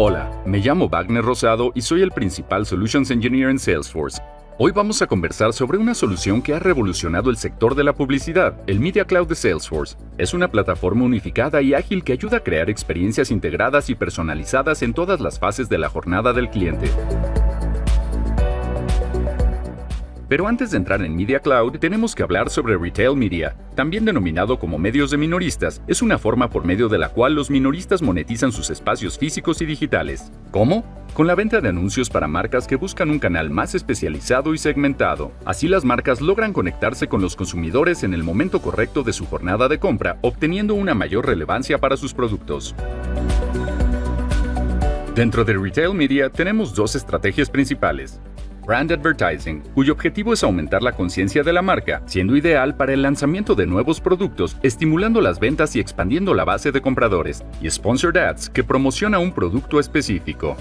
Hola, me llamo Wagner Rosado y soy el principal Solutions Engineer en Salesforce. Hoy vamos a conversar sobre una solución que ha revolucionado el sector de la publicidad, el Media Cloud de Salesforce. Es una plataforma unificada y ágil que ayuda a crear experiencias integradas y personalizadas en todas las fases de la jornada del cliente. Pero antes de entrar en Media Cloud, tenemos que hablar sobre Retail Media, también denominado como medios de minoristas. Es una forma por medio de la cual los minoristas monetizan sus espacios físicos y digitales. ¿Cómo? Con la venta de anuncios para marcas que buscan un canal más especializado y segmentado. Así las marcas logran conectarse con los consumidores en el momento correcto de su jornada de compra, obteniendo una mayor relevancia para sus productos. Dentro de Retail Media tenemos dos estrategias principales. Brand Advertising, cuyo objetivo es aumentar la conciencia de la marca, siendo ideal para el lanzamiento de nuevos productos, estimulando las ventas y expandiendo la base de compradores, y Sponsored Ads, que promociona un producto específico.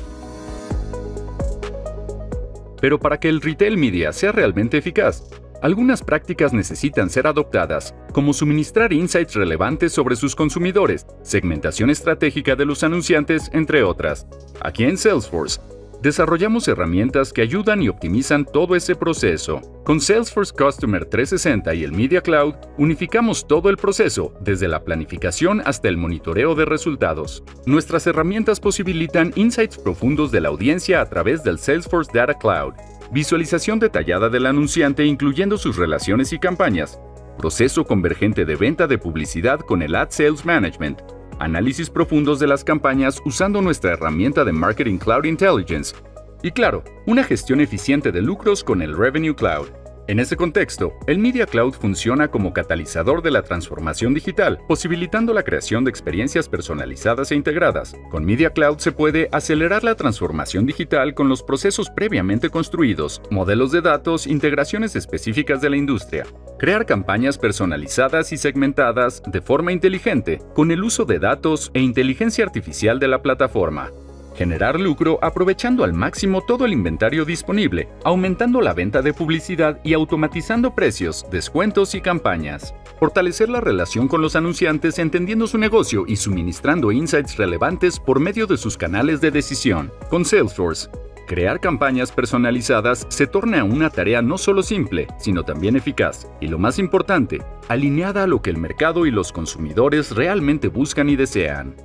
Pero para que el retail media sea realmente eficaz, algunas prácticas necesitan ser adoptadas, como suministrar insights relevantes sobre sus consumidores, segmentación estratégica de los anunciantes, entre otras. Aquí en Salesforce, Desarrollamos herramientas que ayudan y optimizan todo ese proceso. Con Salesforce Customer 360 y el Media Cloud, unificamos todo el proceso, desde la planificación hasta el monitoreo de resultados. Nuestras herramientas posibilitan insights profundos de la audiencia a través del Salesforce Data Cloud, visualización detallada del anunciante incluyendo sus relaciones y campañas, proceso convergente de venta de publicidad con el Ad Sales Management, análisis profundos de las campañas usando nuestra herramienta de Marketing Cloud Intelligence y claro, una gestión eficiente de lucros con el Revenue Cloud. En ese contexto, el Media Cloud funciona como catalizador de la transformación digital, posibilitando la creación de experiencias personalizadas e integradas. Con Media Cloud se puede acelerar la transformación digital con los procesos previamente construidos, modelos de datos, integraciones específicas de la industria. Crear campañas personalizadas y segmentadas de forma inteligente con el uso de datos e inteligencia artificial de la plataforma generar lucro aprovechando al máximo todo el inventario disponible, aumentando la venta de publicidad y automatizando precios, descuentos y campañas. Fortalecer la relación con los anunciantes entendiendo su negocio y suministrando insights relevantes por medio de sus canales de decisión. Con Salesforce, Crear campañas personalizadas se torna una tarea no solo simple, sino también eficaz, y lo más importante, alineada a lo que el mercado y los consumidores realmente buscan y desean.